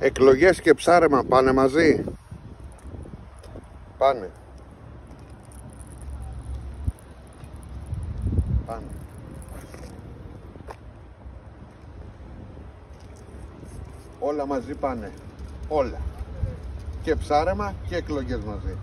Εκλογές και ψάρεμα πάνε μαζί. Πάνε. Πάνε. Όλα μαζί πάνε. Όλα. Και ψάρεμα και εκλογές μαζί.